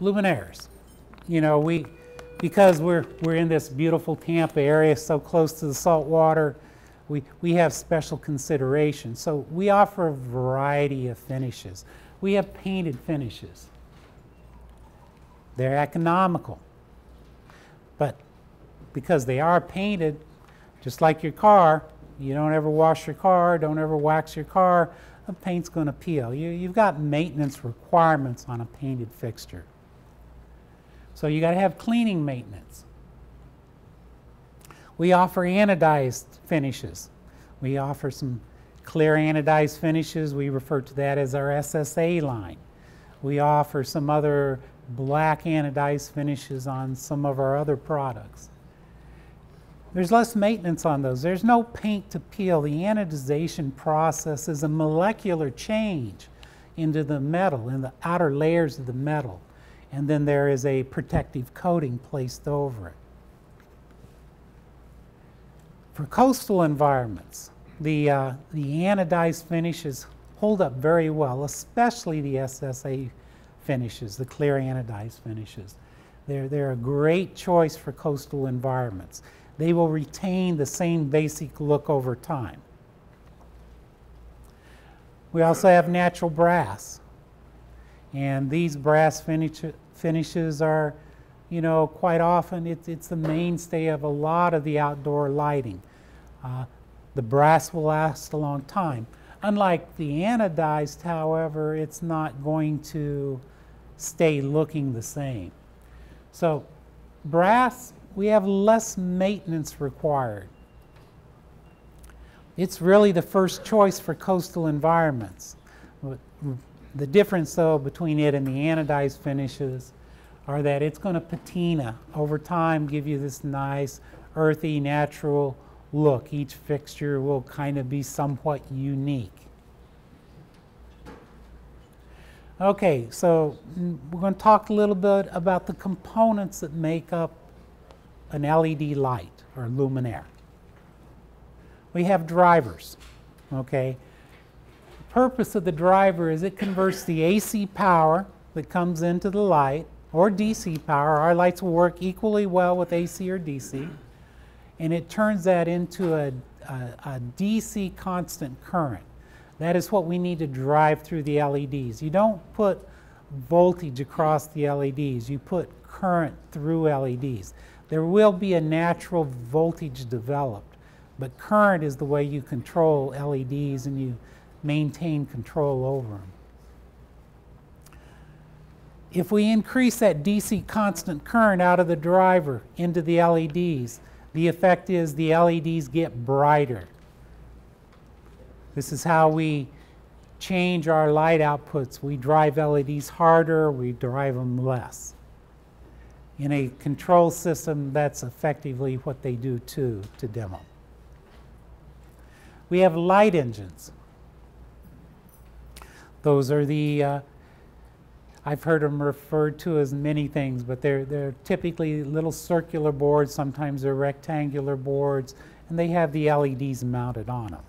luminaires. You know, we, because we're, we're in this beautiful Tampa area, so close to the salt water, we, we have special consideration. So we offer a variety of finishes. We have painted finishes. They're economical. But because they are painted, just like your car, you don't ever wash your car, don't ever wax your car, the paint's going to peel. You, you've got maintenance requirements on a painted fixture. So you got to have cleaning maintenance. We offer anodized finishes. We offer some clear anodized finishes. We refer to that as our SSA line. We offer some other black anodized finishes on some of our other products. There's less maintenance on those. There's no paint to peel. The anodization process is a molecular change into the metal, in the outer layers of the metal. And then there is a protective coating placed over it. For coastal environments, the, uh, the anodized finishes hold up very well, especially the SSA finishes, the clear anodized finishes. They're, they're a great choice for coastal environments. They will retain the same basic look over time. We also have natural brass. And these brass finish, finishes are, you know, quite often it's, it's the mainstay of a lot of the outdoor lighting. Uh, the brass will last a long time. Unlike the anodized, however, it's not going to stay looking the same. So brass, we have less maintenance required. It's really the first choice for coastal environments. The difference, though, between it and the anodized finishes are that it's going to patina over time, give you this nice, earthy, natural look. Each fixture will kind of be somewhat unique. Okay, so mm, we're going to talk a little bit about the components that make up an LED light or luminaire. We have drivers, okay? Purpose of the driver is it converts the AC power that comes into the light or DC power. Our lights will work equally well with AC or DC. And it turns that into a, a, a DC constant current. That is what we need to drive through the LEDs. You don't put voltage across the LEDs, you put current through LEDs. There will be a natural voltage developed, but current is the way you control LEDs and you maintain control over them. If we increase that DC constant current out of the driver into the LEDs, the effect is the LEDs get brighter. This is how we change our light outputs. We drive LEDs harder, we drive them less. In a control system, that's effectively what they do too to demo. We have light engines. Those are the, uh, I've heard them referred to as many things, but they're, they're typically little circular boards, sometimes they're rectangular boards, and they have the LEDs mounted on them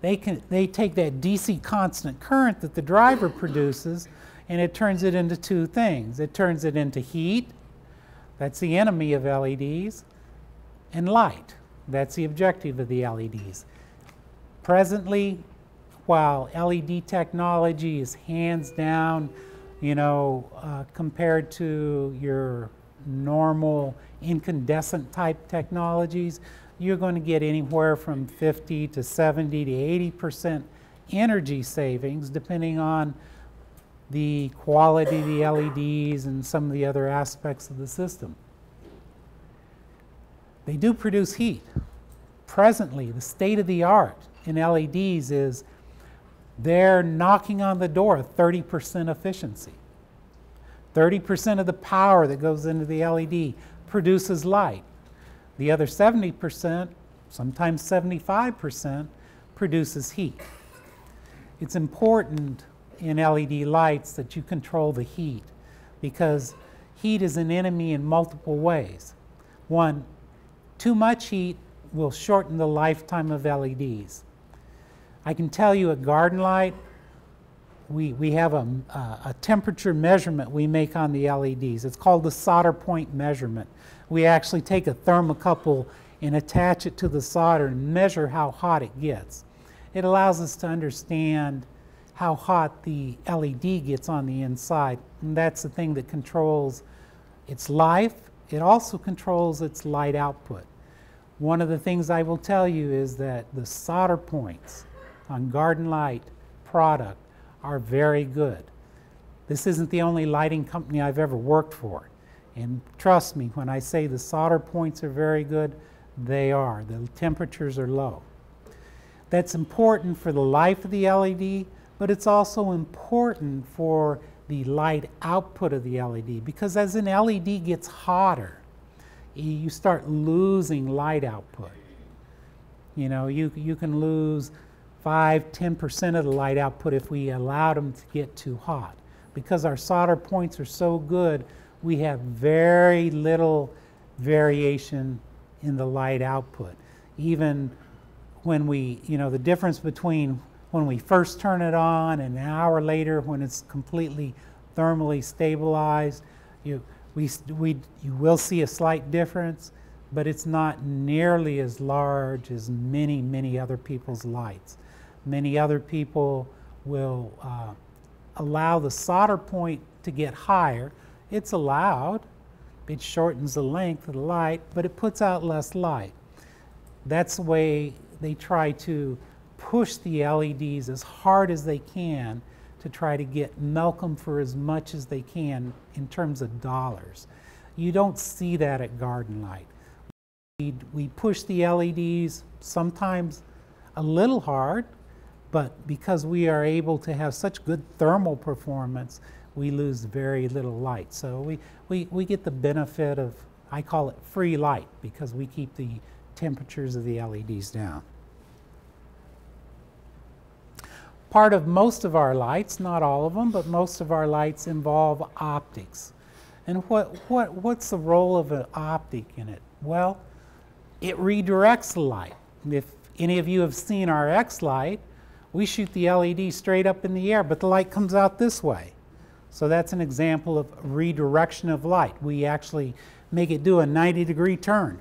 they, can, they take that DC constant current that the driver produces and it turns it into two things. It turns it into heat, that's the enemy of LEDs, and light, that's the objective of the LEDs. Presently, while LED technology is hands down, you know, uh, compared to your normal incandescent type technologies, you're going to get anywhere from 50 to 70 to 80 percent energy savings depending on the quality of the LEDs and some of the other aspects of the system. They do produce heat. Presently, the state of the art in LEDs is they're knocking on the door 30% efficiency. 30% of the power that goes into the LED produces light. The other 70%, sometimes 75%, produces heat. It's important in LED lights that you control the heat because heat is an enemy in multiple ways. One, too much heat will shorten the lifetime of LEDs. I can tell you a garden light, we, we have a, a temperature measurement we make on the LEDs. It's called the solder point measurement. We actually take a thermocouple and attach it to the solder and measure how hot it gets. It allows us to understand how hot the LED gets on the inside. And that's the thing that controls its life. It also controls its light output. One of the things I will tell you is that the solder points on Garden Light product are very good. This isn't the only lighting company I've ever worked for. And trust me, when I say the solder points are very good, they are. The temperatures are low. That's important for the life of the LED, but it's also important for the light output of the LED because as an LED gets hotter, you start losing light output. You know, you, you can lose 5, 10% of the light output if we allowed them to get too hot. Because our solder points are so good, we have very little variation in the light output. Even when we, you know, the difference between when we first turn it on and an hour later when it's completely thermally stabilized, you, we, we, you will see a slight difference, but it's not nearly as large as many, many other people's lights. Many other people will uh, allow the solder point to get higher. It's allowed. It shortens the length of the light, but it puts out less light. That's the way they try to push the LEDs as hard as they can to try to get them for as much as they can in terms of dollars. You don't see that at Garden Light. We, we push the LEDs sometimes a little hard, but because we are able to have such good thermal performance, we lose very little light. So we, we, we get the benefit of, I call it free light, because we keep the temperatures of the LEDs down. Part of most of our lights, not all of them, but most of our lights involve optics. And what, what, what's the role of an optic in it? Well, it redirects light. If any of you have seen our X light, we shoot the LED straight up in the air, but the light comes out this way. So that's an example of redirection of light. We actually make it do a 90 degree turn.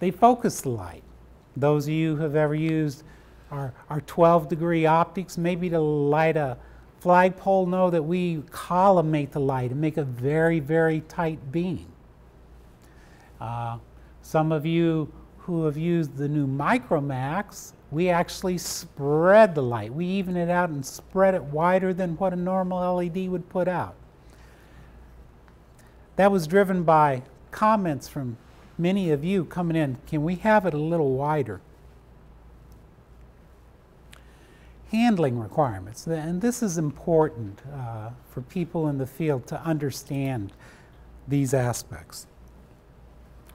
They focus the light. Those of you who have ever used our, our 12 degree optics, maybe to light a flagpole, know that we collimate the light and make a very, very tight beam. Uh, some of you who have used the new Micromax we actually spread the light. We even it out and spread it wider than what a normal LED would put out. That was driven by comments from many of you coming in. Can we have it a little wider? Handling requirements, and this is important uh, for people in the field to understand these aspects.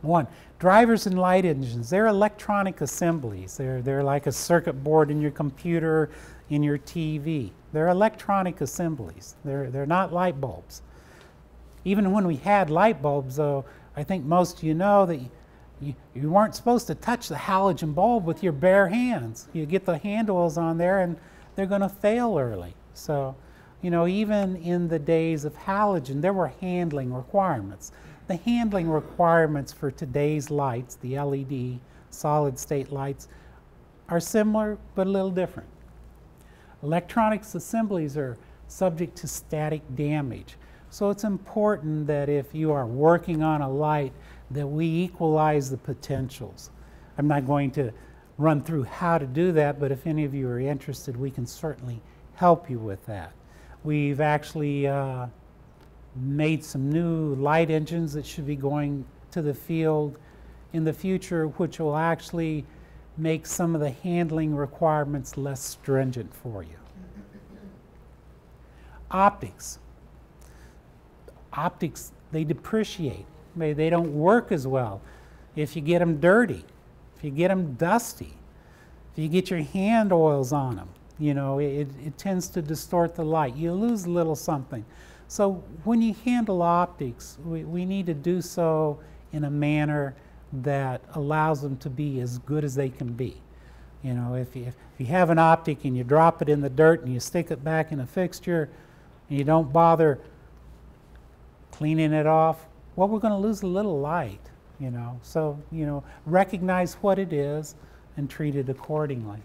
One, drivers and light engines, they're electronic assemblies. They're, they're like a circuit board in your computer, in your TV. They're electronic assemblies. They're, they're not light bulbs. Even when we had light bulbs, though, I think most of you know that you, you weren't supposed to touch the halogen bulb with your bare hands. You get the handles on there and they're going to fail early. So, you know, even in the days of halogen, there were handling requirements. The handling requirements for today's lights, the LED solid state lights, are similar but a little different. Electronics assemblies are subject to static damage. So it's important that if you are working on a light that we equalize the potentials. I'm not going to run through how to do that, but if any of you are interested, we can certainly help you with that. We've actually uh, made some new light engines that should be going to the field in the future, which will actually make some of the handling requirements less stringent for you. Optics. Optics, they depreciate. They, don't work as well if you get them dirty, if you get them dusty, if you get your hand oils on them. You know, it, it tends to distort the light. You lose a little something. So when you handle optics, we, we need to do so in a manner that allows them to be as good as they can be. You know, if you, if you have an optic and you drop it in the dirt and you stick it back in a fixture and you don't bother cleaning it off, well, we're going to lose a little light, you know. So, you know, recognize what it is and treat it accordingly.